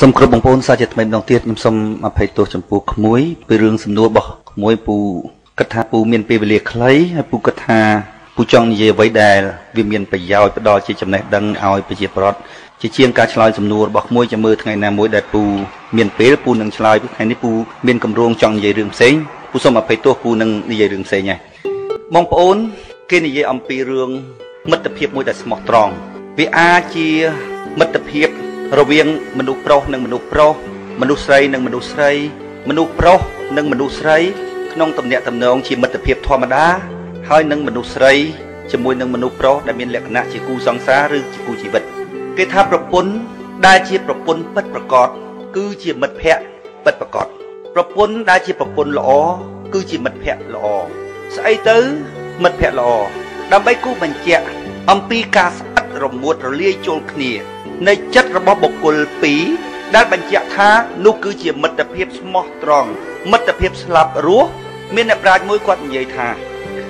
សូមគ្រប់បងប្អូនសាជាថ្មីម្ដងទៀតខ្ញុំសូមអភ័យទោសចំពោះក្មួយពីរឿងសំណួររបស់ក្មួយពូគិតថាពូមានពេលវេលាខ្លីហើយពូគិតថាពូចង់និយាយអ្វីដែលវាមានប្រយោជន៍ផ្ដល់ជាចំណេះដឹងឲ្យប្រជាពលរដ្ឋជាជាងការឆ្លើយសំណួររបស់ក្មួយចាំមើលថ្ងៃណាមួយដែលពូមានពេលពូនឹងឆ្លើយពីថ្ងៃនេះពូមានកម្រងចង់និយាយរឿងផ្សេងពូសូមអភ័យទោសពូនឹងនិយាយរឿងផ្សេងហើយបងប្អូនគេនិយាយអំពីរឿងមិត្តភាពមួយដែលស្មោះត្រង់វាអាចជាមិត្តភាព រវាងមនុស្សប្រុសនិងមនុស្សប្រុសមនុស្សស្រីនិងមនុស្សស្រី មនុស្សប្រុសនិងមនុស្សស្រីក្នុងទំនាក់ទំនងជាមិត្តភាពធម្មតា ហើយនឹងមនុស្សស្រីជាមួយនឹងមនុស្សប្រុសដែលមានលក្ខណៈជាគូសង្សារឬជាគូជីវិត គេថាប្រពន្ធដែលជាប្រពន្ធពិតប្រកបគឺជាមិត្តភក្តិពិតប្រកបប្រពន្ធដែលជាប្រពន្ធល្អគឺជាមិត្តភក្តិល្អស្អីទៅមិត្តភក្តិល្អដើម្បីគូបញ្ជាក់អំពីការស្អិតរមួតរលាយចូលគ្នា នៃចិត្តរបស់បុគ្គលពីរដែលបញ្ជាក់ថានោះគឺជាមិត្តភាពស្មោះត្រង់មិត្តភាពស្លាប់រស់មានអ្នកប្រាជ្ញមួយគាត់និយាយថា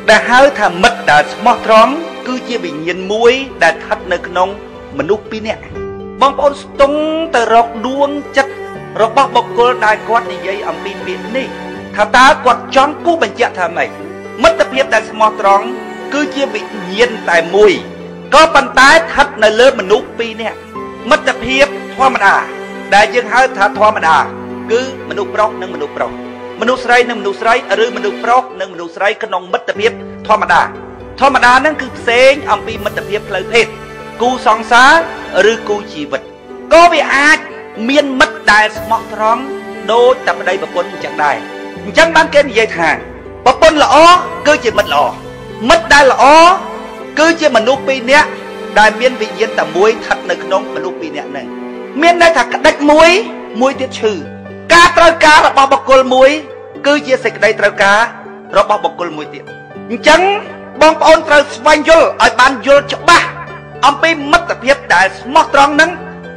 ដែលហៅថាមិត្តដែលស្មោះត្រង់គឺជាវិញ្ញាណមួយដែលស្ថិតនៅក្នុងមនុស្សពីរនាក់បងប្អូនស្ទង់ទៅរកដួងចិត្តរបស់បុគ្គលដែលគាត់និយាយអំពីពាក្យនេះថាតើគាត់ចង់គូបញ្ជាក់ថាម៉េចមិត្តភាពដែលស្មោះត្រង់គឺជាវិញ្ញាណតែមួយ ក៏ប៉ុន្តែស្ថិតនៅលើមនុស្សពីរនាក់មិត្តភាពធម្មតា ដែលយើងហៅថាធម្មតា គឺមនុស្សប្រុសនិងមនុស្សប្រុសមនុស្សស្រីនិងមនុស្សស្រីឬមនុស្សប្រុសនិងមនុស្សស្រីក្នុងមិត្តភាពធម្មតា ធម្មតាហ្នឹងគឺផ្សេងអំពីមិត្តភាពផ្លូវភេទគូសង្សារឬគូជីវិតក៏វាអាចមានមិត្តដែលស្មោះត្រង់ដូចតែប្តីប្រពន្ធអញ្ចឹងដែរអញ្ចឹងបានគេនិយាយថាប្រពន្ធល្អគឺជាមិត្តល្អមិត្តដែលល្អ គឺជាមនុស្សពីរនាក់ដែលមានវិញ្ញាណតែមួយស្ថិតនៅក្នុងមនុស្សពីរនាក់ហ្នឹងមានន័យថាក្តិចមួយមួយទៀតឈឺការត្រូវការរបស់បុគ្គលមួយ គឺជាសេចក្តីត្រូវការរបស់បុគ្គលមួយទៀតអញ្ចឹងបងប្អូនត្រូវស្វែងយល់ឲ្យបានយល់ច្បាស់អំពីមិត្តភាពដែលស្មោះត្រង់ហ្នឹង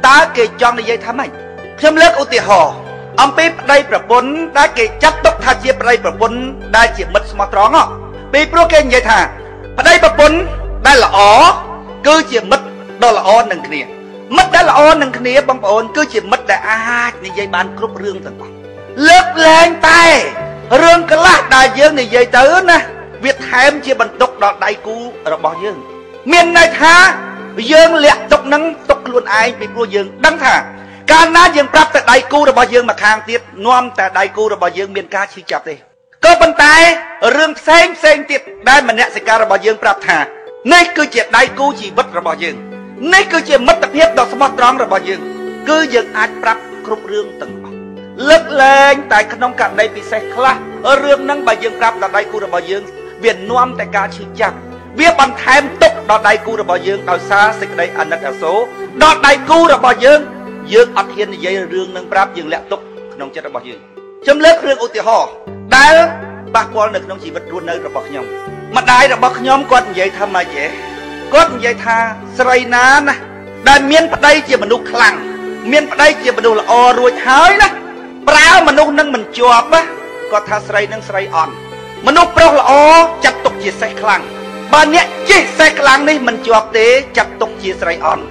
តើគេចង់និយាយថាម៉េចខ្ញុំលើកឧទាហរណ៍អំពីប្តីប្រពន្ធដែលគេចាត់ទុកថាជាប្តីប្រពន្ធដែលជាមិត្តស្មោះត្រង់ហ៎ពីព្រោះគេនិយាយថាប្តីប្រពន្ធ ដែលល្អគឺជាមិត្តដ៏ល្អនឹងគ្នាមិត្តដែលល្អនឹងគ្នាបងប្អូនគឺជាមិត្តដែលអាចនិយាយបានគ្រប់រឿងទាំងអស់លើកលែងតែរឿងខ្លះដែលយើងនិយាយទៅណាវាថែមជាបន្ទុកដល់ដៃគូរបស់យើង មានន័យថាយើងលាក់ទុកនឹងទុកខ្លួនឯងពីព្រោះយើងដឹងថាកាលណាយើងប្រាប់តែដៃគូរបស់យើងមកខាងទៀតនាំតែដៃគូរបស់យើងមានការឈឺចាប់ទេក៏ប៉ុន្តែរឿងផ្សេងផ្សេងទៀតដែលមនសិការរបស់យើងប្រាប់ថា នេះគឺជាដៃគូជីវិតរបស់យើងនេះគឺជាមិត្តភាពដ៏ស្មោះត្រង់របស់យើង គឺយើងអាចប្រាប់គ្រប់រឿងទាំងអស់លើកលែងតែក្នុងករណីពិសេសខ្លះរឿងហ្នឹងបើយើងប្រាប់ដល់ដៃគូរបស់យើង វានាំតែការឈឺចាប់វាបន្ថែមទុកដល់ដៃគូរបស់យើងដោយសារសេចក្តីអាណិតអាសូរដល់ដៃគូរបស់យើងយើងអត់ហ៊ាននិយាយរឿងនឹងប្រាប់យើងលាក់ទុកក្នុងចិត្តរបស់យើងខ្ញុំលើករឿងឧទាហរណ៍ដែលប៉ះពាល់នៅក្នុងជីវិតរស់នៅរបស់ខ្ញុំ ម្ដាយរបស់ខ្ញុំគាត់និយាយថាម៉េចទេគាត់និយាយថាស្រីណាណាដែលមានប្តីជាមនុស្សខ្លាំងមានប្តីជាមនុស្សល្អរួចហើយណាប្រើមនុស្សនឹងមិនជាប់ណាគាត់ថាស្រីនឹងស្រីអន់មនុស្សប្រុសល្អចាត់ទុកជាសេះខ្លាំងបើអ្នកជិះសេះខ្លាំងនេះមិនជាប់ទេចាត់ទុកជាស្រីអន់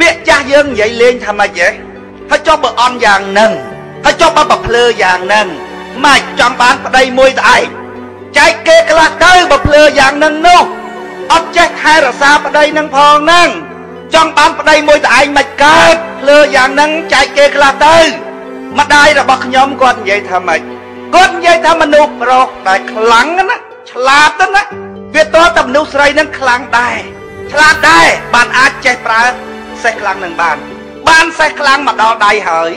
ពាក្យចាស់យើងនិយាយលេងថាម៉េចទេហើយចុះបើអន់យ៉ាងហ្នឹងហើយចុះបើបើភ្លើយ៉ាងហ្នឹងម៉េចចង់បានប្តីមួយស្អែក ចែកគេខ្លះទៅបើភ្លើយ៉ាងហ្នឹងនោះអត់ចេះថែរក្សាប្តីនឹងផងហ្នឹងចង់បានប្តីមួយតែឯងមិនកើតភ្លើយ៉ាងហ្នឹងចែកគេខ្លះទៅម្ដាយរបស់ខ្ញុំគាត់និយាយថាម៉េចគាត់និយាយថាមនុស្សប្រុសដែលខ្លាំងណាឆ្លាតណាវាតើតែមនុស្សស្រីនឹងខ្លាំងដែរឆ្លាតដែរបានអាចចេះប្រើសេះខ្លាំងនឹងបាន បានសេះខ្លាំងមកដល់ដៃហើយ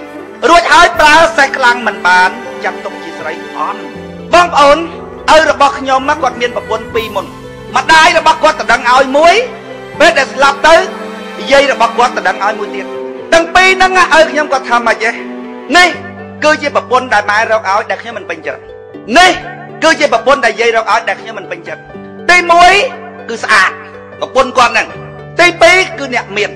រួចហើយប្រើសេះខ្លាំងមិនបាន ចាត់ទុកជាស្រីអន់បងប្អូន ឪរបស់ខ្ញុំគាត់មានប្រពន្ធពីរមុនម្ដាយរបស់គាត់តដឹងឲ្យមួយពេលដែលស្លាប់ទៅយាយរបស់គាត់តដឹងឲ្យមួយទៀតទាំងពីរហ្នឹងឲ្យខ្ញុំគាត់ថាម៉េចទេនេះគឺជាប្រពន្ធដែលម៉ែរកឲ្យដែលខ្ញុំមិនពេញចិត្តនេះគឺជាប្រពន្ធដែលយាយរកឲ្យដែលខ្ញុំមិនពេញចិត្តទី1គឺស្អាតប្រពន្ធគាត់ហ្នឹងទី2គឺអ្នកមាន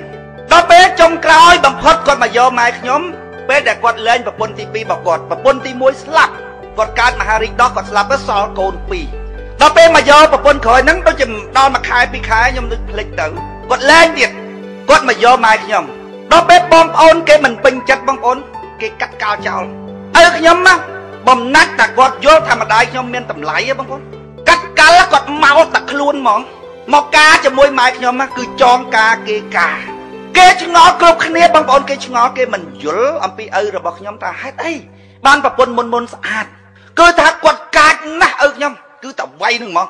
ដល់ពេលចុងក្រោយបំផុតគាត់មកយកម៉ែខ្ញុំពេលដែលគាត់លែងប្រពន្ធទី2របស់គាត់ប្រពន្ធទី1ស្លាប់ គាត់កើតមហារីកដោះគាត់ស្លាប់ទៅសល់កូន2ដល់ពេលមកយកប្រពន្ធក្រោយហ្នឹងដូចជាដល់មួយខែពីរខែខ្ញុំនឹកភ្លេចទៅគាត់លែងទៀតគាត់មកយកម៉ែខ្ញុំដល់ពេលបងប្អូនគេមិនពេញចិត្តបងប្អូនគេកាត់កោចោលឪខ្ញុំណាបំណាច់តែគាត់យល់ថាម្ដាយខ្ញុំមានតម្លៃហ៎បងប្អូនកាត់កាល់គាត់មកតែខ្លួនហ្មងមកការជាមួយម៉ែខ្ញុំណាគឺចងការគេការគេឆ្ងល់គ្រប់គ្នាបងប្អូនគេឆ្ងល់គេមិនយល់អំពីឪរបស់ខ្ញុំថាហេតុអីបានប្រពន្ធមុនមុនស្អាត គឺថាគាត់កាចណាស់ឪខ្ញុំគឺតែវាយនឹងហ្មង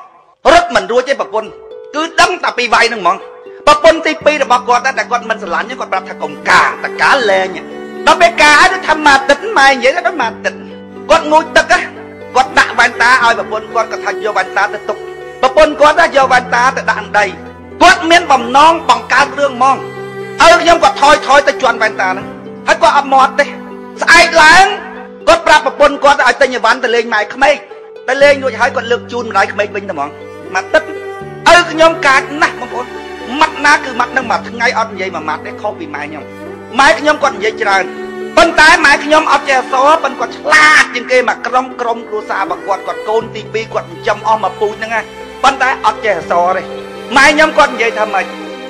រត់មិនរួចទេប្រពន្ធគឺដឹងតែពីវាយនឹងហ្មងប្រពន្ធទី2របស់គាត់តែគាត់មិនស្រឡាញ់គាត់ប្រាប់ថាកុំការតកាលែងដល់ពេលការទៅថាមកទឹកម៉ែនិយាយទៅដល់មកទឹកគាត់ងូតទឹកគាត់ដាក់វ៉ែនតាឲ្យប្រពន្ធគាត់គាត់ថាយកវ៉ែនតាទៅទុកប្រពន្ធគាត់យកវ៉ែនតាទៅដាក់អណ្ដីគាត់មានបំណងបង្កើតរឿងហ្មងឲ្យខ្ញុំគាត់ថយថយទៅជន់វ៉ែនតាហ្នឹងហើយគាត់អត់មាត់ទេស្អែកឡើង គាត់ប្រាប់ប្រពន្ធគាត់ឲ្យទិញអីវ៉ាន់ទៅលេងម៉ែក្មេកទៅលេងរួចហើយគាត់លើកជូនម្ដាយក្មេកវិញទៅហ្មងមកទឹកឪខ្ញុំកាចណាស់បងប្អូនម៉ាត់ណាគឺម៉ាត់នឹងមួយថ្ងៃអត់និយាយមួយម៉ាត់ទេខុសពីម៉ែខ្ញុំម៉ែខ្ញុំគាត់និយាយច្រើនប៉ុន្តែម៉ែខ្ញុំអត់ចេះអសរប៉ុន្តែគាត់ឆ្លាតជាងគេមកក្រុមក្រុមគ្រួសាររបស់គាត់គាត់កូនទី2គាត់ចិញ្ចឹមអស់មកពូជហ្នឹងណាប៉ុន្តែអត់ចេះអសរទេម៉ែខ្ញុំគាត់និយាយថាម៉េច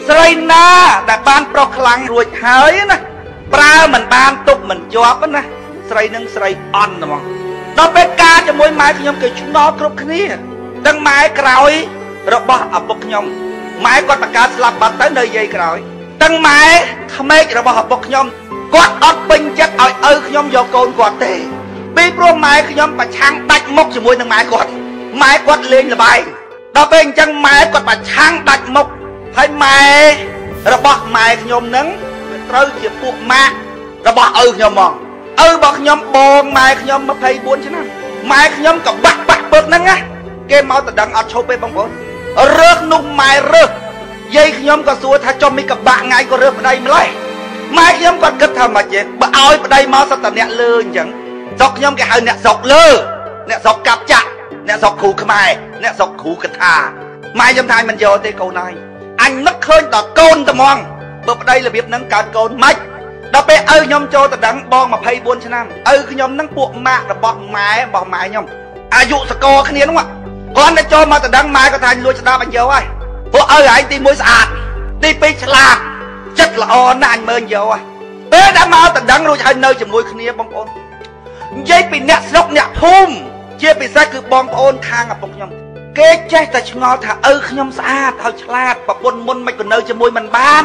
ស្រីណាដែលបានប្រុសខ្លាំងរួចហើយណាប្រើមិនបានទុកមិនជាប់ណា ស្រីនឹងស្រីអន់ហ្មងដល់ពេលការជាមួយម៉ែខ្ញុំគេឆ្ងល់គ្រប់គ្នាទាំងម៉ែក្រោយរបស់ឪពុកខ្ញុំម៉ែគាត់បង្កើតស្លាប់បាត់ទៅនៅយាយក្រោយទាំងម៉ែក្មេករបស់ឪពុកខ្ញុំគាត់អត់ពេញចិត្តឲ្យឪខ្ញុំយកកូនគាត់ទេពីព្រោះម៉ែខ្ញុំប្រឆាំងដាច់មុខជាមួយនឹងម៉ែគាត់ម៉ែគាត់លេងល្បែងដល់ពេលអញ្ចឹងម៉ែគាត់ប្រឆាំងដាច់មុខហើយម៉ែរបស់ម៉ែខ្ញុំនឹងត្រូវជាពួកម៉ាក់របស់ឪខ្ញុំហ្មង ឪរបស់ខ្ញុំបងម៉ែខ្ញុំ24ឆ្នាំម៉ែខ្ញុំក៏បាក់បាក់ពើកហ្នឹងណាគេមកតដឹងអត់ឈប់ទេបងប្អូនរើសនោះម៉ែរើសយាយខ្ញុំក៏សួរថាចំមីកបាក់ថ្ងៃក៏រើសប្តីម្លេះម៉ែខ្ញុំគាត់គិតថាម៉េចទេបើឲ្យប្តីមកសត្វតអ្នកលើអញ្ចឹងស្រុកខ្ញុំគេហៅអ្នកស្រុកលើអ្នកស្រុកកាប់ចាក់អ្នកស្រុកគ្រូខ្មែរអ្នកស្រុកគ្រូកថាម៉ែខ្ញុំថាមិនយកទេកូនហើយអញនឹកឃើញដល់កូនត្មងបើប្តីរបៀបហ្នឹងកើតកូនម៉េច ដល់ពេលឪខ្ញុំចូលតដឹងបង24ឆ្នាំឪខ្ញុំហ្នឹងពួកម៉ាក់របស់ម៉ែរបស់ម៉ែខ្ញុំអាយុសកលគ្នាហ្នឹងគាត់តែចូលមកតដឹងម៉ែគាត់ថាលួចស្ដាប់អញយកហើយពួកឪឯងទី1ស្អាតទី2ឆ្លាតចិត្តល្អណាស់អញមើលយកហើយពេលដែលមកតដឹងរួចហើយនៅជាមួយគ្នាបងប្អូននិយាយពីអ្នកស្រុកអ្នកភូមិជាពិសេសគឺបងប្អូនខាងឪពុកខ្ញុំគេចេះតែឆ្ងល់ថាឪខ្ញុំស្អាតហើយឆ្លាតប្រពន្ធមុនមិនក៏នៅជាមួយមិនបាន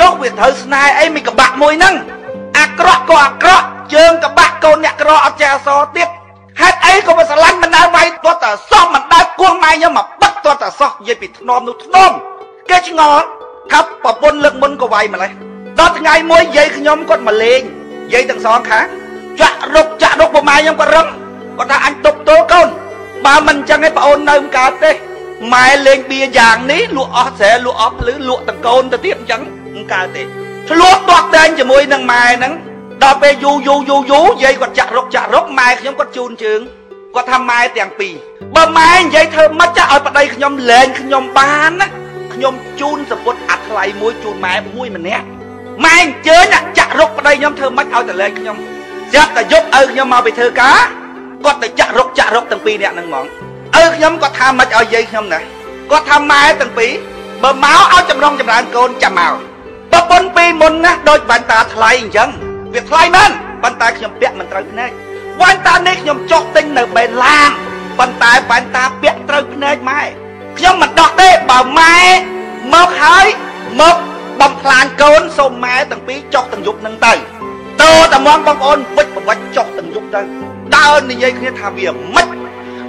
ចុះវាត្រូវស្នេហ៍អីមិនកបាក់មួយហ្នឹងអាក្រក់ក៏អាក្រក់ជើងកបាក់កូនអ្នកក្រអត់ចេះអសរទៀតហេតុអីក៏មិនស្រឡាញ់មិនដើរវាយទាត់តែសោះមិនដើរគោះម៉ែខ្ញុំមកបិទទាត់តែសោះនិយាយពីធ្នមនោះធ្នមគេឆ្ងល់ថាប្រពន្ធលើកមុនក៏វាយម្លេះដល់ថ្ងៃមួយយាយខ្ញុំគាត់មកលេងយាយទាំងសងខាងចាក់រុកចាក់រុកប្រម៉ែខ្ញុំក៏រឹងគាត់ថាអញទុកទោកូនបើមិនអញ្ចឹងឯងប្អូននៅមិនកើតទេម៉ែលេងបៀយ៉ាងនេះលក់អស់ស្រែលក់អស់ភ្លឺលក់ទាំងកូនទៅទៀតអញ្ចឹង មិនកើតទេឆ្លោះទាត់តែងជាមួយនឹងម៉ែហ្នឹងដល់ពេលយូរយូរយូរយូរយាយគាត់ចាក់រុកចាក់រុកម៉ែខ្ញុំគាត់ជូនជើងគាត់ថាម៉ែទាំងពីរបើម៉ែនិយាយធ្វើម៉េចចាឲ្យប្តីខ្ញុំលែងខ្ញុំបានណាខ្ញុំជូនសពុតអាថ្លៃមួយជូនម៉ែមួយម្នាក់ម៉ែអញ្ជើញចាក់រុកប្តីខ្ញុំធ្វើម៉េចឲ្យតលែងខ្ញុំស្រាប់តែយកឪខ្ញុំមកពីធ្វើការគាត់ទៅចាក់រុកចាក់រុកទាំងពីរនាក់ហ្នឹងហ្មងឪខ្ញុំគាត់ថាម៉េចឲ្យយាយខ្ញុំណាគាត់ថាម៉ែទាំងពីរបើមកឲ្យចម្រុងចម្រើនកូនចាំមក ប្រពន្ធពីមុនណាដូចបាញ់តាថ្លៃអញ្ចឹងវាថ្លៃមែនប៉ុន្តែខ្ញុំពាក់មិនត្រូវភ្នែកវ៉ាន់តានេះខ្ញុំចុះទិញនៅបេឡានប៉ុន្តែវ៉ាន់តាពាក់ត្រូវភ្នែកម៉ែខ្ញុំមិនដោះទេបើម៉ែមកហើយមកបំផ្លាញកូនសូមម៉ែទាំងពីរចុះទាំងយប់នឹងទៅតើតែមកបងប្អូនវិចប្រវិចចុះទាំងយប់ទៅដើរនិយាយគ្នាថាវាមិន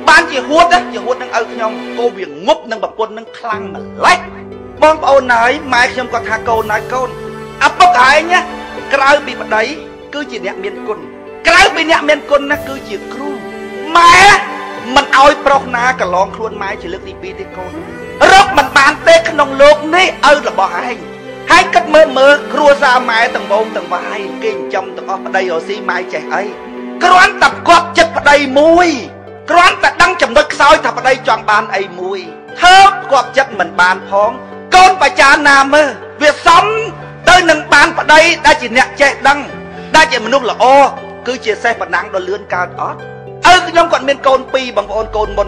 បានជាហួតជាហួតនឹងឪខ្ញុំក៏វាងប់នឹងប្រពន្ធនឹងខ្លាំងម្ល៉េះ បងប្អូនហើយម៉ែខ្ញុំក៏ថាកូនហើយកូនឪពុកឯងណាក្រៅពីប្តីគឺជាអ្នកមានគុណក្រៅពីអ្នកមានគុណណាគឺជាគ្រូម៉ែមិនអោយប្រុសណាកន្លងខ្លួនម៉ែជាលើកទី2ទេកូនរកមិនបានទេក្នុងលោកនេះឪរបស់ឯងហើយគិតមើលមើលគ្រួសារម៉ែទាំងបងទាំងវាយគេចិញ្ចឹមទាំងអស់ប្តីរស៊ីម៉ែចេះអីគ្រាន់តែគាត់ចិត្តប្តីមួយគ្រាន់តែដឹងចំណុចខ្សោយថាប្តីចង់បានអីមួយធ្វើគាត់ចិត្តមិនបានផង កូនបច្ចាណាមើលវាសំទៅនឹងបានប្តីដែលជាអ្នកចេះដឹងដែលជាមនុស្សល្អគឺជាសេះបណ្ណាំងដ៏លឿនកើតអត់ឪខ្ញុំគាត់មានកូនពីរបងប្អូនកូនមុន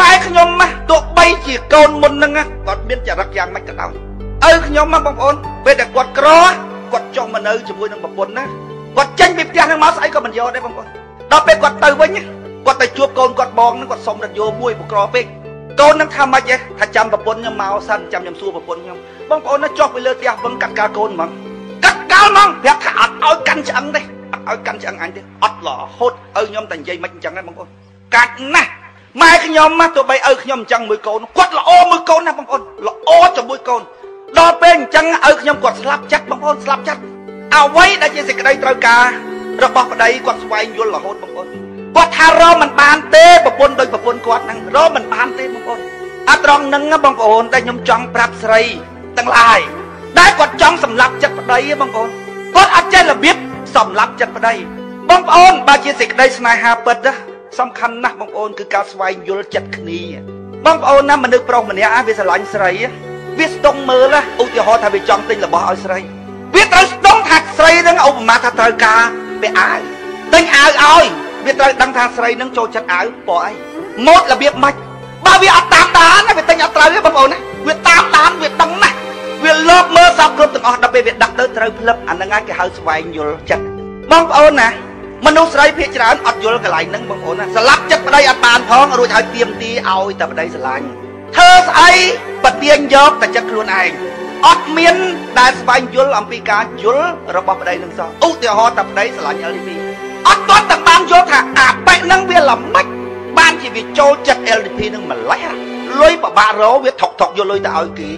ម៉ែខ្ញុំណាទោះបីជាកូនមុនហ្នឹងគាត់មានចរិតយ៉ាងម៉េចក៏ដោយឪខ្ញុំណាបងប្អូនពេលដែលគាត់ក្រគាត់ចង់មកនៅជាមួយនឹងប្រពន្ធណាគាត់ចេញពីផ្ទះនឹងមកស្អីក៏មិនយកដែរបងប្អូនដល់ពេលគាត់ទៅវិញគាត់ទៅជួបកូនគាត់បងនឹងគាត់សុំរត់យោមួយបក្រពេក កូននឹងថាម៉េចថាចាំប្រពន្ធខ្ញុំមកសិនចាំខ្ញុំសួរប្រពន្ធខ្ញុំបងប្អូនណាចុះពីលើផ្ទះវឹងកាត់ការកូនហ្មងកាត់កាលហ្មងប្រាប់ថាអត់ឲ្យកាន់ឆ្អឹងទេអត់ឲ្យកាន់ឆ្អឹងអញទេអត់រហូតឪខ្ញុំតែនិយាយមិនអញ្ចឹងដែរបងប្អូនកាច់ណាស់ម៉ែខ្ញុំណាទោះបីឪខ្ញុំអញ្ចឹងមួយកូនគាត់ល្អមួយកូនណាបងប្អូនល្អជាមួយកូនដល់ពេលអញ្ចឹងឪខ្ញុំគាត់ស្លាប់ចិត្តបងប្អូនស្លាប់ចិត្តអ្វីដែលជាសេចក្តីត្រូវការរបស់ប្តីគាត់ស្វែងយល់រហូតបងប្អូន គាត់ថារមមិនបានទេប្រពន្ធដោយប្រពន្ធគាត់ហ្នឹងរមមិនបានទេបងប្អូនអត្រង់ហ្នឹងបងប្អូនតែខ្ញុំចង់ប្រាប់ស្រីទាំងឡាយដែលគាត់ចង់សម្លាប់ចិត្តប្តីបងប្អូនគាត់អត់ចេះរបៀបសម្លាប់ចិត្តប្តីបងប្អូនបើជាសេចក្តីស្នេហាពិតណាសំខាន់ណាស់បងប្អូនគឺការស្វែងយល់ចិត្តគ្នាបងប្អូនណាមនុស្សប្រុសម្នាក់វាស្រឡាញ់ស្រីវាស្ទង់មើលឧទាហរណ៍ថាវាចង់ទិញរបស់ឲ្យស្រីវាត្រូវស្ទង់ថាស្រីនឹងឧបមាថាត្រូវការវាអាវទិញអាវឲ្យ វាត្រូវដឹងថាស្រីនឹងចូលចិត្តអាវពណ៌អីម៉ូតរបៀបម៉េចបើវាអត់តាមដានវាទិញអត់ត្រូវទេបងប្អូនណាវាតាមដានវាដឹងណាស់វាលោបមើលសពគ្រប់ទាំងអស់ដល់ពេលវាដាក់ទៅត្រូវផ្លឹបអាហ្នឹងហើយគេហៅស្វែងយល់ចិត្តបងប្អូនណាមនុស្សស្រីភាគច្រើនអត់យល់កន្លែងហ្នឹងបងប្អូនណាស្លាប់ចិត្តប្តីអត់បានផងរួចហើយទៀមទីឲ្យតែប្តីស្រឡាញ់ធ្វើស្អីបទាញយកតែចិត្តខ្លួនឯងអត់មានដែលស្វែងយល់អំពីការយល់របស់ប្តីនឹងសោះឧទាហរណ៍តែប្តីស្រឡាញ់ LDP អត់ទាន់តែបានយល់ថាអាប៉ែកនឹងវាល្មិចបានជាវាចូលចិត្ត LDP នឹងម្លេះលុយបបាក់រោវាថុកថុកយកលុយទៅឲ្យគេ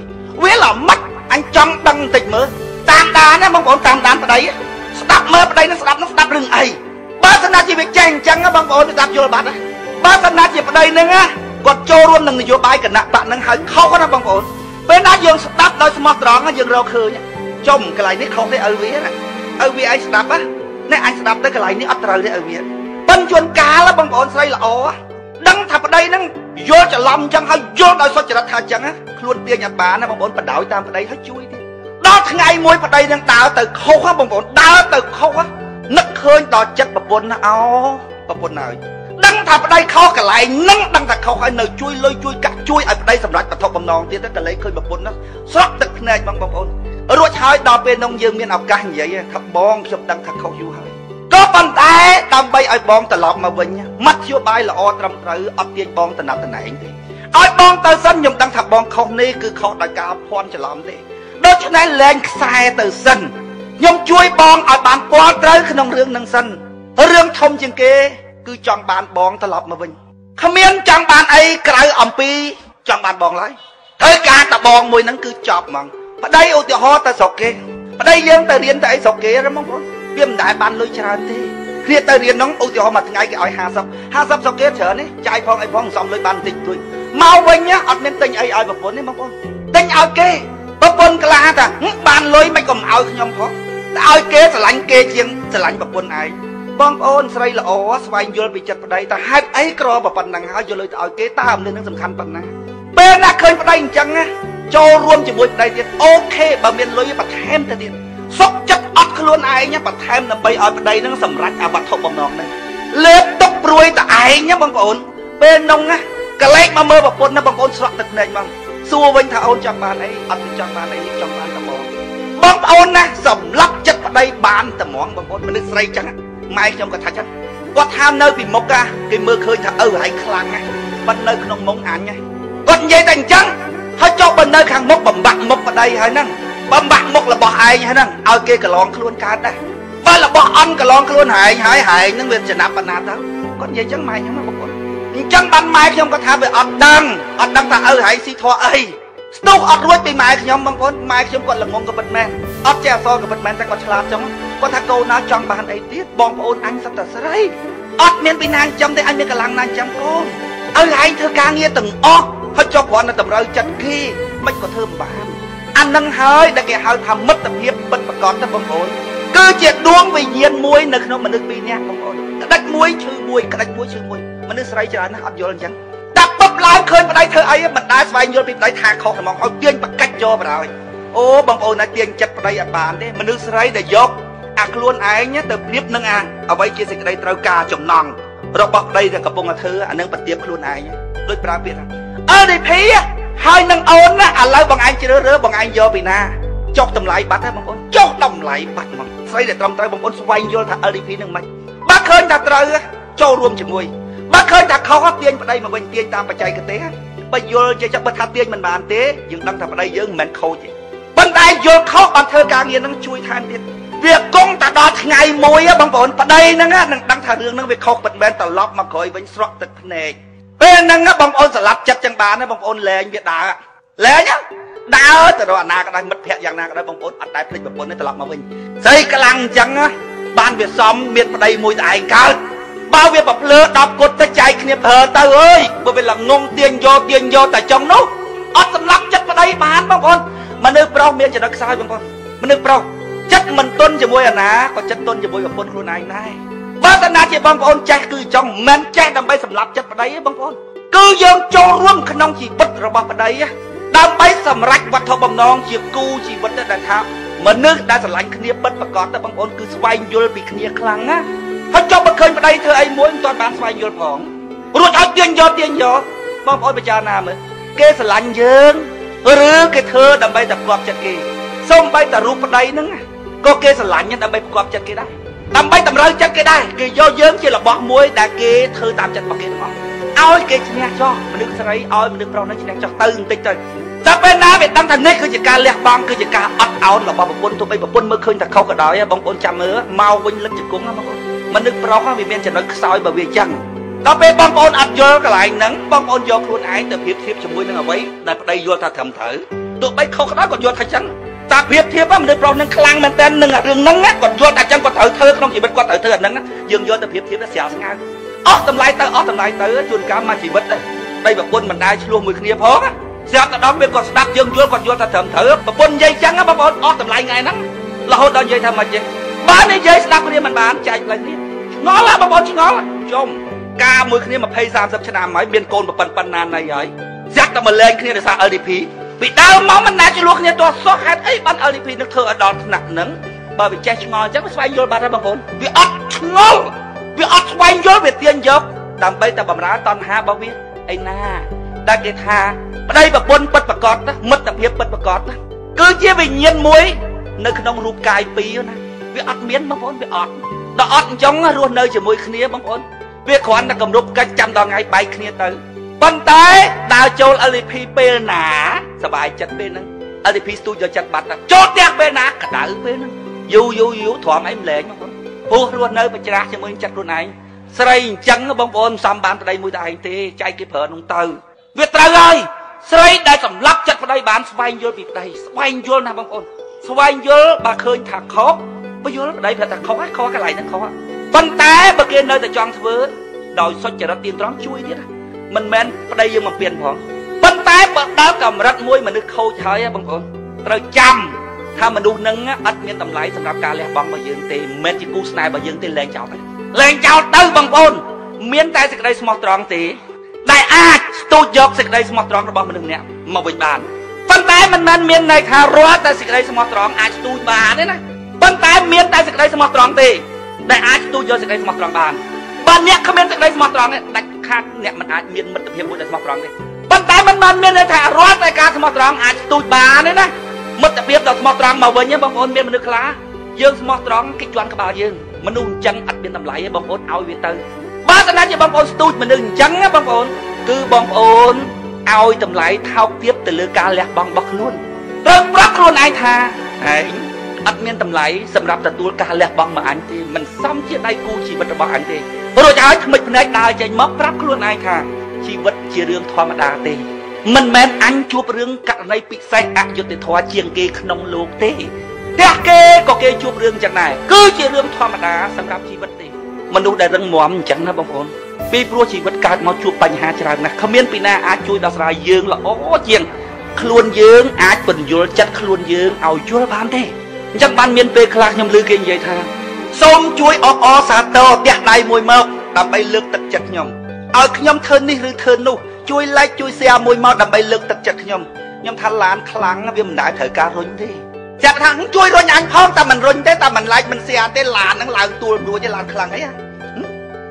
វាល្មិចអញចង់ដឹងបន្តិចមើលតាមដានណាបងប្អូនតាមដានប្តីស្ដាប់មើលប្តីនឹងស្ដាប់នឹងស្ដាប់រឿងអីបើសិនណាជាវាចេះអញ្ចឹងបងប្អូនស្ដាប់យល់បាត់ណាបើសិនណាជាប្តីនឹងគាត់ចូលរួមនឹងនយោបាយគណៈបកនឹងហើយខុសណាបងប្អូនពេលណាយើងស្ដាប់ដោយស្មោះត្រង់យើងរកឃើញចុំកន្លែងនេះខុសទេឪវាណាឪវាឯងស្ដាប់ណា អញស្ដាប់ទៅកន្លែងនេះអត់ត្រូវទេឪវាប៉ិនជួនកាលបងប្អូនស្រីល្អដឹងថាប្តីនឹងយល់ច្រឡំអញ្ចឹងហើយយល់ដោយសុចរិតថាអញ្ចឹងខ្លួនទាញអត់បានណាបងប្អូនបដ ாய் តាមប្តីហើយជួយទៀតដល់ថ្ងៃមួយប្តីនឹងដើរទៅខុសបងប្អូនដើរទៅខុសនឹកឃើញដល់ចិត្តប្រពន្ធណាអោប្រពន្ធហើយដឹងថាប្តីខុសកន្លែងនឹងដឹងថាខុសហើយនៅជួយលុយជួយកាក់ជួយឲ្យប្តីសម្រេចបទបំណងទៀតទៅកន្លែងឃើញប្រពន្ធនោះស្រក់ទឹកភ្នែកបងបងប្អូន រួចហើយដល់ពេលនោះយើងមានឱកាសនិយាយថាបងខ្ញុំដឹងថាខុសយូរហើយក៏ប៉ុន្តែដើម្បីឲ្យបងត្រឡប់មកវិញមធ្យោបាយល្អត្រឹមត្រូវអត់ទាញបងតំណតំណែងទេឲ្យបងទៅសិនខ្ញុំដឹងថាបងខុសនេះគឺខុសដោយការភ័ន្តច្រឡំទេដូច្នេះលែងខ្សែទៅសិនខ្ញុំជួយបងឲ្យបានពាល់ត្រូវក្នុងរឿងនឹងសិនរឿងធំជាងគេ គឺចង់បានបងត្រឡប់មកវិញគ្មានចង់បានអីក្រៅអំពីចង់បានបងឡើយធ្វើការតបងមួយហ្នឹងគឺចប់ហ្មង ប្តីឧទាហរណ៍ទៅស្រុកគេប្តីយើងទៅរៀនទៅអីស្រុកគេហ្មងបងវាមិនដែលបានលុយច្រើនទេគ្នាទៅរៀនហ្នឹងឧទាហរណ៍មួយថ្ងៃគេឲ្យ50 50ស្រុកគេច្រើននេះចាយផងអីផងសំលុយបានបន្តិចទួចមកវិញអត់មានទិញអីឲ្យប្រពន្ធទេបងប្អូនទិញឲ្យគេប្រពន្ធក្លាថាបានលុយមិនក៏មិនឲ្យខ្ញុំផងតែឲ្យគេស្រឡាញ់គេជាងស្រឡាញ់ប្រពន្ធឯងបងប្អូនស្រីល្អស្វែងយល់ពីចិត្តប្តីតើហេតុអីក្រប៉ុណ្ណឹងហើយយកលុយទៅឲ្យគេតើអំនេះនឹងសំខាន់ប៉ុណ្ណាពេលណាឃើញប្តីអញ្ចឹងណា ចូលរួមជាមួយប្តីទៀតអូខេបើមានលុយបន្ថែមទៅទៀតសុកចិត្តអត់ខ្លួនឯងបន្ថែមដើម្បីឲ្យប្តីនឹងសម្រេចអាវត្ថុបំណងហ្នឹងលេបទុកព្រួយតឯងណាបងប្អូនពេលនោះណាកលែកមកមើលប្រពន្ធណាបងប្អូនស្រក់ទឹកភ្នែកមកសួរវិញថាអូនចង់បានអីអត់ចង់បានអីចង់បានតែបងបងប្អូនណាសម្លាប់ចិត្តប្តីបានតែហ្មងបងប្អូនមនុស្សស្រីចឹងម៉ែខ្ញុំក៏ថាចឹងគាត់ថានៅពីមុខគេមើលឃើញថាឪហើយខ្លាំងណាស់បាត់នៅក្នុងមុខអញណាគាត់និយាយតែអញ្ចឹង ហើយចុះបើនៅខាងមុខបំបាក់មុខប្តីហើយហ្នឹងបំបាក់មុខរបស់ឯងហើយហ្នឹងឲ្យគេកន្លងខ្លួនកើតដែរបើរបស់អន់កន្លងខ្លួនហែងហើយហែងហ្នឹងវាចំណាប់បណ្ណាទៅគាត់និយាយអញ្ចឹងម៉ែខ្ញុំណាបងប្អូនអញ្ចឹងបានម៉ែខ្ញុំគាត់ថាវាអត់ដឹងអត់ដឹងថាឪហែងស៊ីធွာអីស្ទុះអត់រួចពីម៉ែខ្ញុំបងប្អូនម៉ែខ្ញុំគាត់ល្ងងក៏ពិតមែនអត់ចេះអសរក៏ពិតមែនតែគាត់ឆ្លាតចឹងគាត់ថាកូនណាចង់បានអីទៀតបងប្អូនអញសត្វតែស្រីអត់មានពីណាចាំទេអញមានកម្លាំងណាចាំកូនឪហែងធ្វើការងារទាំងអស់ ហើយចុះគ្រាន់តែតម្រូវចិត្តគេមិនក៏ធ្វើមិនបានអានឹងហើយដែលគេហៅថាមិត្តភាពពិតប្រកបទៅបងប្អូនគឺជាដួងវិញ្ញាណមួយនៅក្នុងមនុស្សពីរនាក់បងប្អូនក្តិចមួយឈឺមួយក្តិចមួយឈឺមួយមនុស្សស្រីច្រើនណាស់អត់យល់អញ្ចឹងតែពឹបឡើងឃើញប្តីធ្វើអីមិនដែលស្វែងយល់ពីប្តីថាខុសហ្មងឲ្យទាញបកាច់យកបរោយអូបងប្អូនណាទាញចិត្តប្តីអត់បានទេមនុស្សស្រីដែលយកអាខ្លួនឯងទៅប្រៀបនឹងអាអ្វីជាសេចក្តីត្រូវការចំណងរបស់ប្តីដែលកំពុងតែធ្វើអានឹងប្រទៀបខ្លួនឯងដូចប្រើពាក្យថា អឺនេះភីហើយនឹងអូនណាឥឡូវបងឯងជ្រើសរើសបងឯងយកពីណាចុះតម្លៃបាត់ហើយបងប្អូនចុះតម្លៃបាត់ហ្មងស្អីដែលត្រឹមត្រូវបងប្អូនស្វែងយល់ថា LDP នឹងមិនបើឃើញថាត្រូវចូលរួមជាមួយបើឃើញថាខុសទាញប្តីមកវិញទាញតាមបច្ចេកទេសបើយល់ចេះចាប់បើថាទាញមិនបានទេយើងដឹងថាប្តីយើងមិនមែនខូចទេប៉ុន្តែយល់ខុសបានធ្វើការងារនឹងជួយថែមទៀតវាគង់តែដល់ថ្ងៃមួយបងប្អូនប្តីហ្នឹងនឹងដឹងថារឿងហ្នឹងវាខុសពិតមែនត្រឡប់មកក្រោយវិញស្រក់ទឹកភ្នែក ពេលហ្នឹងបងប្អូនស្លាប់ចិត្តចឹងបានបងប្អូនលែងវាដើរលែងដើរទៅរកអាណាក៏ដោយមិត្តភ័ក្តិយ៉ាងណាក៏ដោយបងប្អូនអត់ដែលភ្លេចប្រពន្ធនេះត្រឡប់មកវិញស្អីខ្លាំងអញ្ចឹងបានវាសំមានប្តីមួយតែឯងកើតបើវាប្រភ្លើ10គុតទៅចែកគ្នាប្រើទៅអើយបើវាល្ងងទៀងយកទៀងយកតែចុងនោះអត់សម្លាប់ចិត្តប្តីបានបងប្អូនមនុស្សប្រុសមានចំណុចខ្សោយបងប្អូនមនុស្សប្រុសចិត្តមិនទន់ជាមួយអាណាក៏ចិត្តទន់ជាមួយប្រពន្ធខ្លួនឯងដែរ បើតាណាជាបងប្អូនចេះគឺចង់មិនចេះដើម្បីសម្លាប់ចិត្តប្តីទេបងប្អូនគឺយើងចូលរួមក្នុងជីវិតរបស់ប្តីដើម្បីសម្រេចវត្ថុបំណងជាគូជីវិតដែលថាមនុស្សដែលស្រឡាញ់គ្នាពិតប្រកបទៅបងប្អូនគឺស្វែងយល់ពីគ្នាខ្លាំងណាហើយចុះបើឃើញប្តីធ្វើអីមួយមិនទាន់បានស្វែងយល់ផងរួចឲ្យទាញយកទាញយកបងប្អូនពិចារណាមើលគេស្រឡាញ់យើងឬគេធ្វើដើម្បីតែផ្គប់ចិត្តគេសូម្បីតែរូបប្តីហ្នឹងក៏គេស្រឡាញ់ដើម្បីផ្គប់ចិត្តគេដែរ ដើម្បីតម្រូវចិត្តគេដែរគេយកយើងជារបស់មួយដែលគេធ្វើតាមចិត្តរបស់គេទាំងអស់ឲ្យគេឈ្នះចោះមនុស្សស្រីឲ្យមនុស្សប្រុសនឹងឈ្នះចោះទៅបន្តិចទៅតែពេលណាវាដឹងថានេះគឺជាការលះបង់គឺជាការអត់ឱនរបស់ប្រពន្ធទោះបីប្រពន្ធមើលឃើញតែខុសក៏ដោយបងប្អូនចាំមើលមកវិញលឹកជង្គង់បងប្អូនមនុស្សប្រុសវាមានចំណុចខ្សោយបើវាចឹងដល់ពេលបងប្អូនអត់យល់កន្លែងហ្នឹងបងប្អូនយកខ្លួនឯងទៅប្រៀបធៀបជាមួយនឹងអ្វីដែលប្តីយល់ថាត្រឹមត្រូវទោះបីខុសក៏ដោយក៏យល់ថាចឹង តាប្រៀបធៀបមនុស្សប្រុសនឹងខ្លាំងមែនតើនឹងរឿងហ្នឹងគាត់យល់ថាចឹងគាត់ត្រូវធ្វើក្នុងជីវិតគាត់ត្រូវធ្វើអាហ្នឹងយើងយកទៅប្រៀបធៀបទៅស្រាលស្ងើអស់តម្លៃទៅអស់តម្លៃទៅជួនកាលមកជីវិតដែរដីប្រពន្ធមិនដែលឆ្លោះមួយគ្នាផងស្រាប់តែដល់ពេលគាត់ស្ដាប់យើងយល់គាត់យល់ថាត្រឹមត្រូវប្រពន្ធនិយាយចឹងបងប្អូនអស់តម្លៃថ្ងៃហ្នឹងរហូតដល់និយាយថាមកចេះបើនិយាយស្ដាប់គ្នាមិនបានចែកផ្លូវគ្នាឆ្ងល់ហ៎បងប្អូនឆ្ងល់ជុំការមួយគ្នា20 30ឆ្នាំហើយមានកូនប្រពន្ធប៉ុណ្ណាណៃហើយស្រាប់តែមកលែងគ្នាដោយសារ LDP ពីដើមមកមិនដែលឆ្លោះគ្នាទាស់សោះហេតុអីបាន LDP នឹងធ្វើឲ្យដល់ថ្នាក់ហ្នឹងបើវាចេះឆ្ងល់អញ្ចឹងវាស្វែងយល់បាត់ហើយបងប្អូនវាអត់ឆ្ងល់វាអត់ស្វែងយល់វាទាញយកដើម្បីតែបំរើតណ្ហារបស់វាឯណាដែលគេថាប្តីប្រពន្ធពិតប្រកបណាមិត្តភាពពិតប្រកបណាគឺជាវិញ្ញាណមួយ នៅក្នុងរូបកាយពីរណាវាអត់មានបងប្អូនវាអត់ដល់អត់អញ្ចឹងរស់នៅជាមួយគ្នាបងប្អូនវាគ្រាន់តែគម្រប់កិច្ចចាំដល់ថ្ងៃបែកគ្នាទៅ ប៉ុន្តែដើរចូល LDP ពេលណាសบายចិត្តពេលហ្នឹង LDP ស្ទូចយកចិត្តបាត់ចូលផ្ទះពេលណាកដៅពេលហ្នឹងយូរយូរយូរទ្រាំអីម្លែងបងប្អូនពោះរស់នៅបច្រាស់ជាមួយចិត្តខ្លួនឯងស្រីអញ្ចឹងបងប្អូនសំបានប្តីមួយតែឯងទេចែកគេប្រើនោះទៅវាត្រូវហើយស្រីដែលសម្លាប់ចិត្តប្តីបានស្វែងយល់ពីប្តីស្វែងយល់ណាបងប្អូនស្វែងយល់បើឃើញថាខុសបើយល់ប្តីប្រាប់ថាខុសហើយខុសកន្លែងហ្នឹងខុសប៉ុន្តែបើគេនៅតែចង់ធ្វើដោយសុចរិតទៀងត្រង់ជួយទៀត មិនមែនប្តីយើងមកពៀនផងប៉ុន្តែបើដល់កម្រិតមួយមនុស្សខូចហើយបងប្អូនត្រូវចាំថាមនុស្សនឹងអត់មានតម្លៃសម្រាប់ការលះបង់របស់យើងទេមិនមែនជាគូស្នេហ៍របស់យើងទេលែងចោលទៅលែងចោលទៅបងប្អូនមានតែសេចក្តីស្មោះត្រង់ទេដែលអាចស្ទូចយកសេចក្តីស្មោះត្រង់របស់មនុស្សម្នាក់មកវិញបានប៉ុន្តែមិនមែនមានន័យថារាល់តែសេចក្តីស្មោះត្រង់អាចស្ទូចបានទេណាប៉ុន្តែមានតែសេចក្តីស្មោះត្រង់ទេដែលអាចស្ទូចយកសេចក្តីស្មោះត្រង់បានបើអ្នកគ្មានសេចក្តីស្មោះត្រង់ដាច់ ខាតអ្នកមិនអាចមានមិត្តភាពមួយដែលស្មោះត្រង់ទេប៉ុន្តែមិនមែនមានន័យថារាល់តែការស្មោះត្រង់អាចស្ទូចបានទេណាមិត្តភាពដ៏ស្មោះត្រង់មកវិញបងប្អូនមានមនុស្សខ្លះយើងស្មោះត្រង់គេជន់ក្បាលយើងមនុស្សអញ្ចឹងអត់មានតម្លៃទេបងប្អូនឲ្យវាទៅបើសិនជាបងប្អូនស្ទូចមនុស្សអញ្ចឹងបងប្អូនគឺបងប្អូនឲ្យតម្លៃថោកទាបទៅលើការលះបង់របស់ខ្លួនត្រូវប្រាប់ខ្លួនឯងថាឯង អត់មានតម្លៃសម្រាប់ទទួលការលះបង់មកអញទេមិនសមជាដៃគូជីវិតរបស់អញទេរួចហើយថ្មិចភ្នែកដើរចេញមកប្រាប់ខ្លួនឯងថាជីវិតជារឿងធម្មតាទេ មិនមែនអញជួបរឿងករណីពិសេសអយុត្តិធម៌ជាងគេក្នុងលោកទេផ្ទះគេក៏គេជួបរឿងចឹងដែរគឺជារឿងធម្មតាសម្រាប់ជីវិតទេមនុស្សដែលរឹងមាំអញ្ចឹងណាបងប្អូនពីព្រោះជីវិតកើតមកជួបបញ្ហាច្រើនណាស់គ្មានពីណាអាចជួយដោះស្រាយយើងល្អជាងខ្លួនយើងអាចបញ្យល់ចិត្តខ្លួនយើងឲ្យយល់បានទេ អញ្ចឹងបានមានពេលខ្លះខ្ញុំឮគេនិយាយថាសូមជួយអបអរសាទរផ្ទះដៃមួយមកដើម្បីលើកទឹកចិត្តខ្ញុំឲ្យខ្ញុំធ្វើនេះឬធ្វើនោះជួយ like ជួយ share មួយមកដើម្បីលើកទឹកចិត្តខ្ញុំខ្ញុំថាឡានខ្លាំងវាមិនដែលត្រូវការរុញទេចាក់ថាជួយរុញអញផងតែមិនរុញទេតែមិន like មិន share ទេឡានហ្នឹងឡើងទួលរួចទេឡានខ្លាំងអី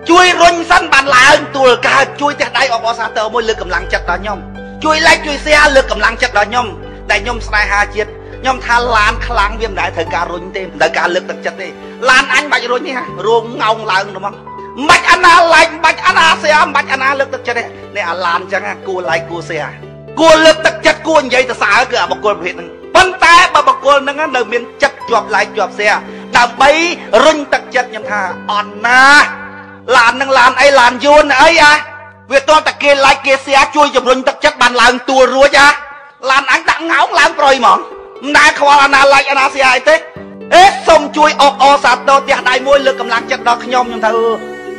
ជួយរុញសិនបានឡើងទួលកើតជួយផ្ទះដៃអបអរសាទរមួយលើកកម្លាំងចិត្តដល់ខ្ញុំជួយ like ជួយ share លើកកម្លាំងចិត្តដល់ខ្ញុំតែខ្ញុំស្នេហាជាតិ ខ្ញុំថាឡានខ្លាំងវាមិនដែលត្រូវការរុញទេមិនត្រូវការលើកទឹកចិត្តទេឡានអញបាច់រុញទេហ่ะរងងោងឡើងទៅមកមិនបាច់អាណាឡែកមិនបាច់អាណាសៀមិនបាច់អាណាលើកទឹកចិត្តទេនេះអាឡានអញ្ចឹងគួរឡែកគួរសៀគួរលើកទឹកចិត្តគួរនិយាយទៅសើគឺអាបកគលប្រភេទហ្នឹងប៉ុន្តែបើបកគលហ្នឹងនៅមានចិត្តជាប់ឡែកជាប់សៀដើម្បីរុញទឹកចិត្តខ្ញុំថាអន់ណាឡាននឹងឡានអីឡានយួនអីអាវាតតែគេឡែកគេសៀជួយជំរុញទឹកចិត្តបានឡើងទួលរួចអាឡានអញដាក់ងោងឡើងប្រយហ្មង មិនដែលខ្វល់អាណាឡែកអាណាសៀអីទេអេសូមជួយអបអសាទរផ្ទះដៃមួយលើកកម្លាំងចិត្តដល់ខ្ញុំខ្ញុំថា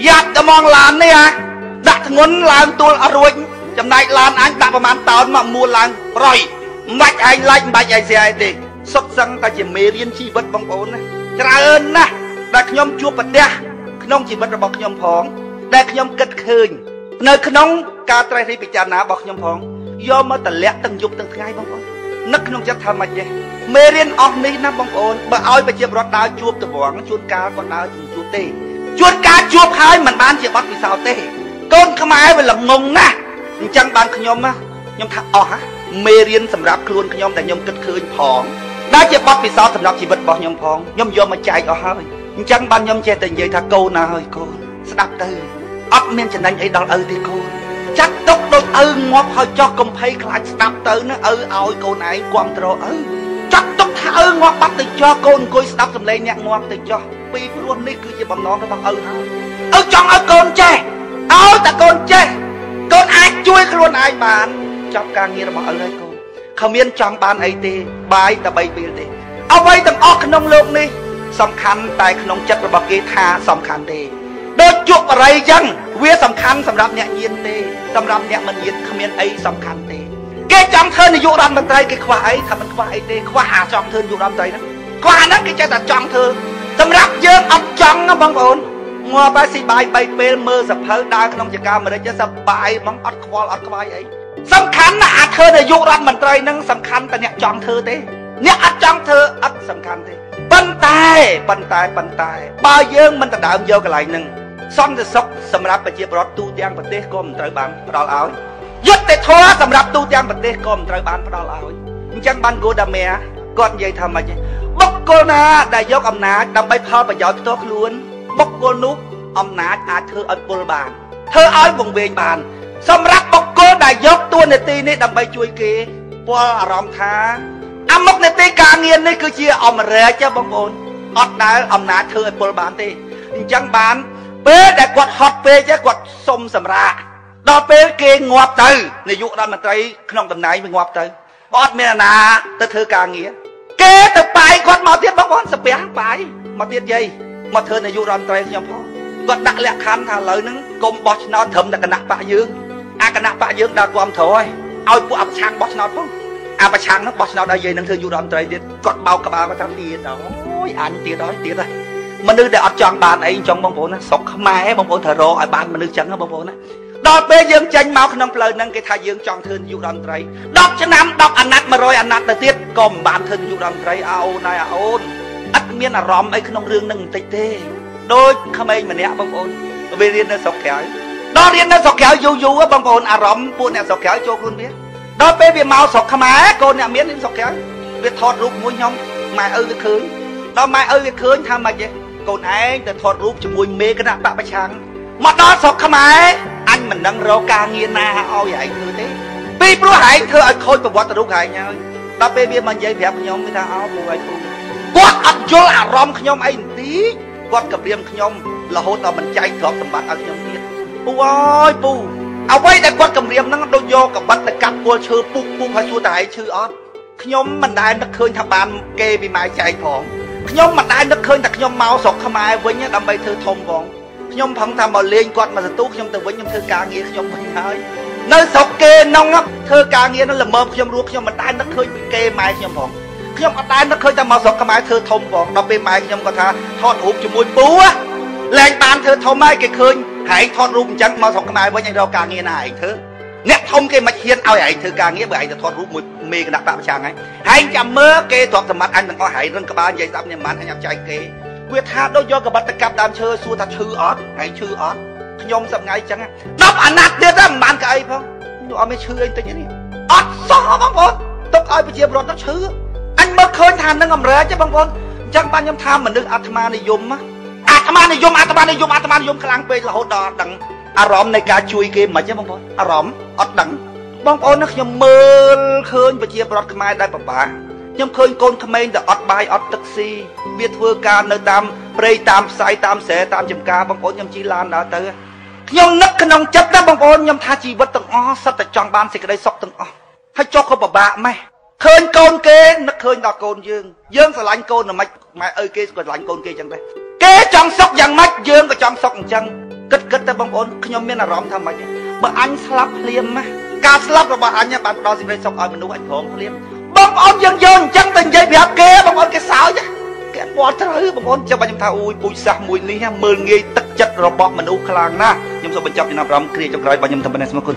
យ៉ាប់តែមកឡាននេះអាដាក់ធ្ងន់ឡើងទួលអត់រួចចំណែកឡានអញដាក់ប្រហែលតោនមកមួលឡើងប្រយមិនបាច់ឯងឡាច់មិនបាច់ឯងស្អីទេសុទ្ធសឹងតែជាមេរៀនជីវិតបងប្អូនណាច្រើនណាស់ដែលខ្ញុំជួបប្រទះក្នុងជីវិតរបស់ខ្ញុំផង ដែលខ្ញុំគិតឃើញនៅក្នុងការត្រេះរិះពិចារណារបស់ខ្ញុំផងយកមកតម្លាក់ទាំងយប់ទាំងថ្ងៃបងប្អូន នឹកក្នុងចិត្តថាម៉េចទេមេរៀនអស់នេះណាបងប្អូនបើឲ្យប្រជាពលរដ្ឋដើរជួបតវងជួនកាលគាត់ដើរជួបទេជួនកាលជួបហើយមិនបានជាបတ်ពិសោធន៍ទេ កូនខ្មែរវាល្ងងណាស់អញ្ចឹងបានខ្ញុំណាខ្ញុំថាអស់ហ่ะមេរៀនសម្រាប់ខ្លួនខ្ញុំដែលខ្ញុំគិតឃើញផងដែលជាបទពិសោធន៍សម្រាប់ជីវិតរបស់ខ្ញុំផងខ្ញុំយកមកចែកអស់ហើយអញ្ចឹងបានខ្ញុំចេះតែនិយាយថាកូនណាហើយកូនស្ដាប់ទៅអត់មានចំណេញអីដល់ឪទេកូន ចាក់ទុកដូចឪងាប់ហើយចោះកំភៃខ្លាចស្ដាប់ទៅណាឪឲ្យកូនឯងគ្រប់ត្រឪចាក់ទុកថាឪងាប់បាត់ទៅចោះកូនអង្គុយស្ដាប់សំឡេងអ្នកងាប់ទៅចោះពីព្រោះនេះគឺជាបំណងរបស់ឪហើយឪចង់ឲ្យកូនចេះឲ្យតែកូនចេះកូនអាចជួយខ្លួនឯងបានចប់ការងាររបស់ឪហើយកូនគ្មានចង់បានអីទេបាយតែ3ពេលទេអ្វីទាំងអស់ក្នុងលោកនេះសំខាន់តែក្នុងចិត្តរបស់គេថាសំខាន់ទេ ដូចជក់បរិយអញ្ចឹងវាសំខាន់សម្រាប់អ្នកញៀនទេសម្រាប់អ្នកមិនញៀនគ្មានអីសំខាន់ទេគេចង់ធ្វើនាយករដ្ឋមន្ត្រីគេខ្វះអីថាមិនខ្វះអីទេខ្វះអាចង់ធ្វើនាយករដ្ឋមន្ត្រីហ្នឹងខ្វះហ្នឹងគេចេះតែចង់ធ្វើសម្រាប់យើងអត់ចង់ណាបងប្អូនងាប់ហើយស៊ីបាយ3ពេលមើលសភៅដើរក្នុងចកាមរិចសបាយហ្មងអត់ខ្វល់អត់ខ្វាយអីសំខាន់ណាស់អាធ្វើនាយករដ្ឋមន្ត្រីហ្នឹងសំខាន់តែអ្នកចង់ធ្វើទេអ្នកអត់ចង់ធ្វើអត់សំខាន់ទេប៉ុន្តែប៉ុន្តែប៉ុន្តែបើយើងមិនដណ្ដើមយកកន្លែងហ្នឹង សន្តិសុខសម្រាប់ប្រជាពលរដ្ឋទូទាំងប្រទេសក៏មិនត្រូវបានផ្ដល់ឲ្យយុត្តិធម៌សម្រាប់ទូទាំងប្រទេសក៏មិនត្រូវបានផ្ដល់ឲ្យអញ្ចឹងបានគូដាមេគាត់និយាយថាម៉េចបុគ្គលណាដែលយកអំណាចដើម្បីផលប្រយោជន៍ផ្ទាល់ខ្លួនបុគ្គលនោះអំណាចអាចធ្វើឲ្យពលបានធ្វើឲ្យវង្វេងបាន សម្រាប់បុគ្គលដែលយកតួនាទីនេះដើម្បីជួយគេពលអារម្មណ៍ថាអាមុខនាទីការងារនេះគឺជាអមរែកបងប្អូនអត់ដែលអំណាចធ្វើឲ្យពលបានទេអញ្ចឹងបាន ពេលដែលគាត់ហត់ពេកគាត់សុំសម្រាកដល់ពេលគេងាប់ទៅនាយករដ្ឋមន្ត្រីក្នុងតំណែងវាងាប់ទៅបើអត់មានអាណាទៅធ្វើការងារគេទៅបាយគាត់មកទៀតបងប្អូនសាពះបាយមកទៀតយាយមកធ្វើនាយករដ្ឋមន្ត្រីខ្ញុំផងគាត់ដាក់លក្ខខណ្ឌថាឥឡូវហ្នឹងកុំបោះឆ្នោតត្រឹមតែគណៈបកយើងអាគណៈបកយើងដើរគ្រប់ត្រហើយឲ្យពួកអបឆាំងបោះឆ្នោតផងអាប្រឆាំងហ្នឹងបោះឆ្នោតឲ្យយាយនឹងធ្វើយុរដ្ឋមន្ត្រីទៀតគាត់បោកក្បាលគាត់ថាទៀតអូយអញទៀតហើយទៀតហើយ មនុស្សដែលអត់ចង់បានអីចង់បងប្អូនណាស្រុកខ្មែរបងប្អូនត្រូវរកឲ្យបានមនុស្សចឹងណាបងប្អូនណាដល់ពេលយើងចេញមកក្នុងផ្លូវហ្នឹងគេថាយើងចង់ធ្វើនាយករដ្ឋមន្ត្រី10ឆ្នាំ10អាណត្តិ100អាណត្តិទៅទៀតក៏មិនបានធ្វើនាយករដ្ឋមន្ត្រីអោអូនហើយអអូនអត់មានអារម្មណ៍អីក្នុងរឿងហ្នឹងបន្តិចទេដូចក្មេងម្នាក់បងប្អូនវារៀននៅស្រុកក្រៅដល់រៀននៅស្រុកក្រៅយូរយូរបងប្អូនអារម្មណ៍ពួកអ្នកស្រុកក្រៅចូលខ្លួនវាដល់ពេលវាមកស្រុកខ្មែរកូនអ្នកមានស្រុកក្រៅវាថតរូបមួយខ្ញុំម៉ែឪវាឃើញដល់ម៉ែឪវាឃើញថាម៉េចទេ កូនឯងទៅថតរូបជាមួយមេគណៈបពប្រឆាំងមកដល់ស្រុកខ្មែរអញមិនដឹងរកការងារណាឲ្យឯងធ្វើទេពីព្រោះឯងធ្វើឲ្យខូចប្រវត្តិរូបឯងហើយដល់ពេលវាមកនិយាយប្រាប់ខ្ញុំវាថាអោពូឲ្យពូគាត់អត់យល់អារម្មណ៍ខ្ញុំអីបន្តិចគាត់គម្រាមខ្ញុំរហូតដល់មិនចែកទ្រព្យសម្បត្តិឲ្យខ្ញុំទៀតពូអើយពូអ្វីដែលគាត់គម្រាមហ្នឹងដូចយកកបិតទៅកាប់គល់ឈើពុកពុកឲ្យសួរតើឯងឈឺអត់ខ្ញុំមិនដែលនឹកឃើញថាបានគេពីម៉ែចែកផង ខ្ញុំមិនដែលនឹកឃើញតែខ្ញុំមកស្រុកខ្មែរវិញដើម្បីធ្វើធំផងខ្ញុំផឹងថាមកលេងគាត់មកសន្ទុះខ្ញុំទៅវិញខ្ញុំធ្វើការងារខ្ញុំវិញហើយនៅស្រុកគេនងធ្វើការងារនោះល្មមខ្ញុំរស់ខ្ញុំមិនដែលនឹកឃើញពីគេម៉ែខ្ញុំផងខ្ញុំអត់ដែលនឹកឃើញតែមកស្រុកខ្មែរធ្វើធំផងដល់ពេលម៉ែខ្ញុំគាត់ថាថតរូបជាមួយពូលែងបានធ្វើធំហើយគេឃើញហែងថតរូបអញ្ចឹងមកស្រុកខ្មែរវិញឯងរកការងារណាឯងធ្វើ អ្នកធំគេមិនហ៊ានឲ្យឯងធ្វើការងារបើឯងទៅថតរូបមួយមេគណៈបកប្រឆាំងហ្នឹងហែងចាំមើលគេទ្រព្យសម្បត្តិអញទាំងអស់ហែងរឹងក្បាលនិយាយស្ដាប់ញ៉ាំបានអញអត់ចែកគេវាថាដូចយកកបិតទៅកាប់ដើមឈើសួរថាឈឺអត់ហែងឈឺអត់ខ្ញុំសប្ងៃអញ្ចឹង10អាណត្តិទៀតមិនបានកៅអីផងខ្ញុំអត់មានឈឺអីតិចទេអត់សោះបងប្អូនទុកឲ្យប្រជាពលរដ្ឋទៅឈឺអញមើលឃើញថានឹងអំរើទេបងប្អូនអញ្ចឹងបានខ្ញុំថាមនុស្សអាត្មានិយមអាត្មានិយមអាត្មានិយមអាត្មានិយមខ្លាំងពេករហូតដល់អត់ដឹង អារម្មណ៍នៃការជួយគេមិនទេបងប្អូនអារម្មណ៍អត់ដឹងបងប្អូនណាខ្ញុំមើលឃើញប្រជាប្រដ្ឋខ្មែរដែលពិបាកខ្ញុំឃើញកូនក្មេងដែលអត់បាយអត់ទឹកស៊ីវាធ្វើការនៅតាមព្រៃតាមផ្សាយតាមស្រែតាមចំការបងប្អូនខ្ញុំជិះឡានដើរទៅខ្ញុំនឹកក្នុងចិត្តណាបងប្អូនខ្ញុំថាជីវិតទាំងអស់សិតតែចង់បានសេចក្តីសុខទាំងអស់ហើយចុះក៏ពិបាកម៉េះឃើញកូនគេនឹកឃើញដល់កូនយើងយើងស្រឡាញ់កូនមិនម៉ែឪគេក៏ស្រឡាញ់កូនគេចឹងដែរគេចង់សុខយ៉ាងម៉េចយើងក៏ចង់សុខអញ្ចឹង គិតគិតទៅបងប្អូនខ្ញុំមានអារម្មណ៍ថាម៉េចបើអញស្លាប់ភ្លាមណាការស្លាប់របស់អញបានផ្ដល់សេចក្តីសុខឲ្យមនុស្សអញព្រមភ្លាមបងប្អូនយើងយកអញ្ចឹងទៅនិយាយប្រាប់គេបងប្អូនគេសើចគេអត់ពាល់ត្រូវបងប្អូនចាំខ្ញុំថាអូយពូជសាសមួយនេះមើលងាយទឹកចិត្តរបស់មនុស្សខ្លាំងណាស់ខ្ញុំសូមបញ្ចប់ចំណាប់អារម្មណ៍គ្រាចុងក្រោយរបស់ខ្ញុំទៅប៉ុណ្ណេះសូមអរគុណ